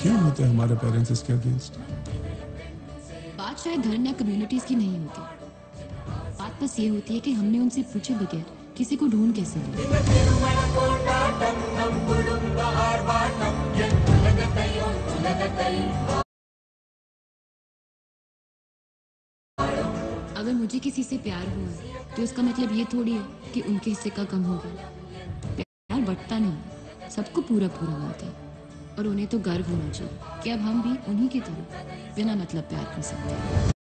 होते हैं हमारे पेरेंट्स इसके अगेंस्ट बात शायद धर्म या कम्युनिटीज की नहीं होती। बात बस ये होती है कि हमने उनसे पूछे बगैर किसी को ढूंढ कैसे अगर मुझे किसी से प्यार हुआ तो इसका मतलब ये थोड़ी है कि उनके हिस्से का कम होगा। प्यार बटता नहीं, सबको पूरा पूरा मिलता है। और उन्हें तो गर्व होना चाहिए कि अब हम भी उन्हीं की तरह बिना मतलब प्यार कर सकते हैं